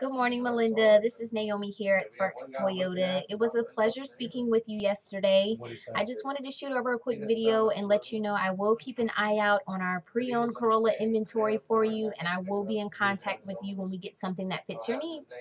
Good morning, Malinda. This is Naomi here at Sparks Toyota. It was a pleasure speaking with you yesterday. I just wanted to shoot over a quick video and let you know I will keep an eye out on our pre-owned Corolla inventory for you and I will be in contact with you when we get something that fits your needs.